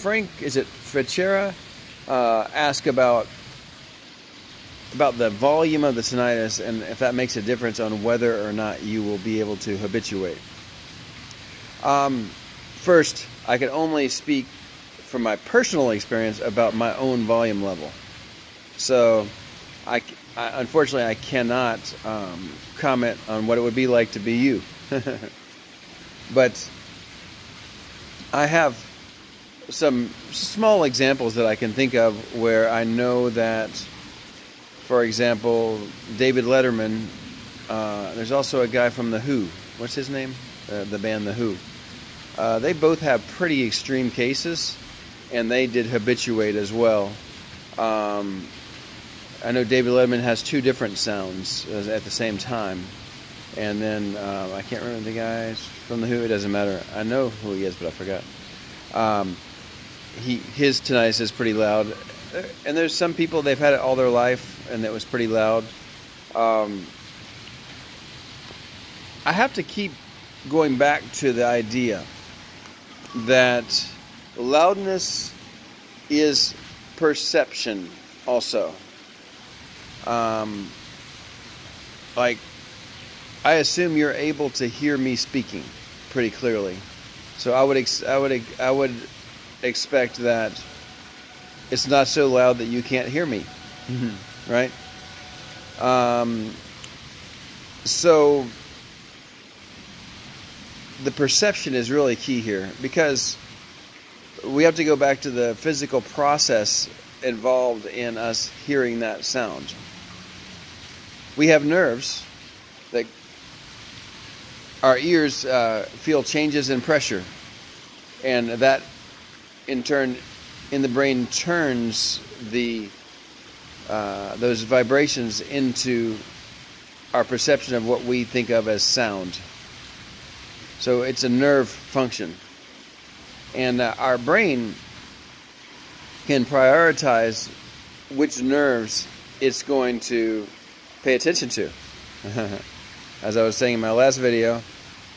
Frank, is it Ficera, uh, asked about about the volume of the tinnitus and if that makes a difference on whether or not you will be able to habituate. Um, first, I can only speak from my personal experience about my own volume level. So, I, I unfortunately I cannot um, comment on what it would be like to be you. but I have some small examples that I can think of where I know that for example, David Letterman. Uh, there's also a guy from The Who. What's his name? Uh, the band The Who. Uh, they both have pretty extreme cases, and they did habituate as well. Um, I know David Letterman has two different sounds at the same time. And then uh, I can't remember the guys from The Who. It doesn't matter. I know who he is, but I forgot. Um, he his tinnitus is pretty loud and there's some people they've had it all their life and it was pretty loud. Um, I have to keep going back to the idea that loudness is perception also. Um, like, I assume you're able to hear me speaking pretty clearly. So I would I would I would expect that it's not so loud that you can't hear me, mm-hmm. right? Um, so the perception is really key here because we have to go back to the physical process involved in us hearing that sound. We have nerves that our ears uh, feel changes in pressure, and that in turn in the brain turns the uh, those vibrations into our perception of what we think of as sound. So it's a nerve function, and uh, our brain can prioritize which nerves it's going to pay attention to. As I was saying in my last video,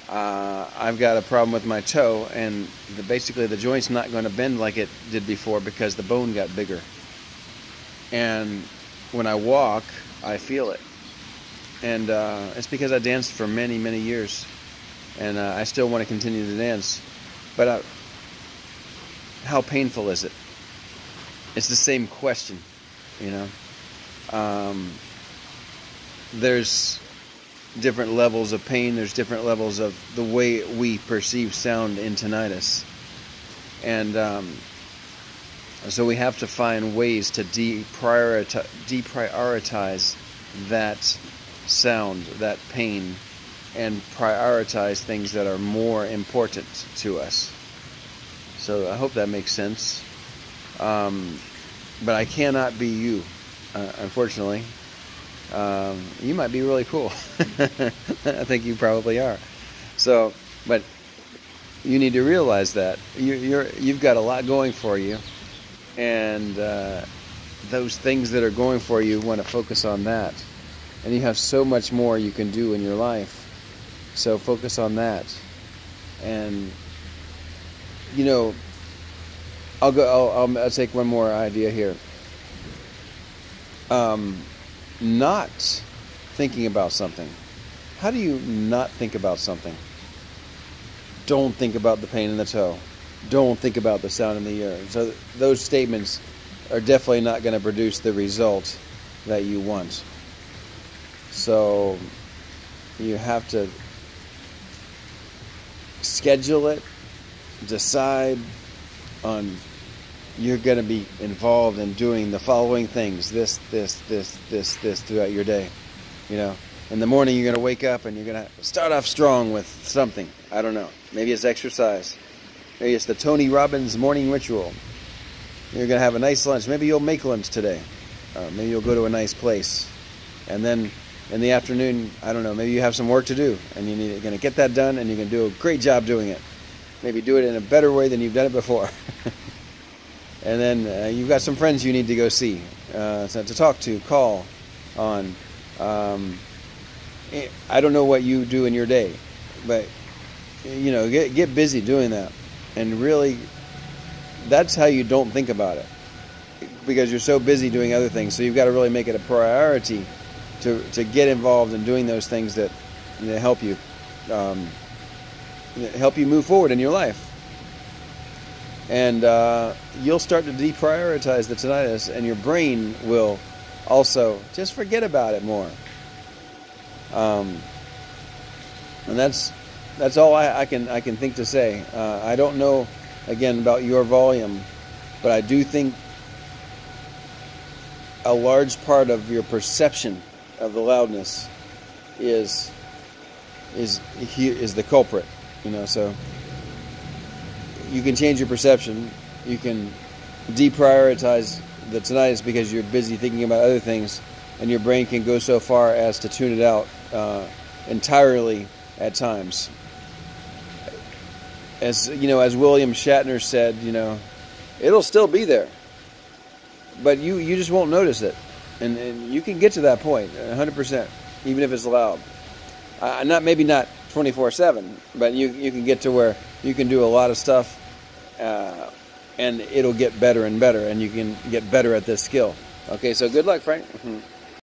uh, I've got a problem with my toe, and the, basically the joint's not going to bend like it did before because the bone got bigger. And when I walk, I feel it. And uh, it's because I danced for many, many years, and uh, I still want to continue to dance. But uh, how painful is it? It's the same question, you know. Um, there's different levels of pain. There's different levels of the way we perceive sound in tinnitus, and um, so we have to find ways to deprioritize, deprioritize that sound, that pain, and prioritize things that are more important to us. So I hope that makes sense. Um, but I cannot be you, uh, unfortunately um, you might be really cool. I think you probably are. So, but you need to realize that you, you're you've got a lot going for you, and uh, those things that are going for you want to focus on that, and you have so much more you can do in your life. So focus on that, and you know, I'll go. I'll, I'll, I'll take one more idea here. Um, not thinking about something. How do you not think about something? Don't think about the pain in the toe. Don't think about the sound in the ear. So those statements are definitely not going to produce the result that you want. So you have to schedule it, decide on you're going to be involved in doing the following things this this this this this throughout your day you know? In the morning you're going to wake up and you're going to start off strong with something. I don't know. Maybe it's exercise. Maybe it's the tony robbins morning ritual. You're going to have a nice lunch. Maybe you'll make lunch today. Uh, maybe you'll go to a nice place. And then in the afternoon i don't know maybe you have some work to do and you're going to get that done and you're going to do a great job doing it. Maybe do it in a better way than you've done it before and then uh, you've got some friends you need to go see, uh, to talk to, call on. Um, I don't know what you do in your day, but you know, get get busy doing that, and really that's how you don't think about it because you're so busy doing other things. So you've got to really make it a priority to to get involved in doing those things that, that help you um, help you move forward in your life. And uh, you'll start to deprioritize the tinnitus, and your brain will also just forget about it more. Um, and that's that's all I, I, can I can think to say. Uh, I don't know again about your volume, but I do think a large part of your perception of the loudness is is is the culprit. You know, so you can change your perception. You can deprioritize the tinnitus because you're busy thinking about other things, and your brain can go so far as to tune it out uh, entirely at times. As you know, as William Shatner said, you know, it'll still be there, but you you just won't notice it, and, and you can get to that point 100 percent, even if it's loud. Uh, not maybe not 24 seven, but you you can get to where you can do a lot of stuff. Uh, and it'll get better and better, and you can get better at this skill. Okay, so good luck, Frank.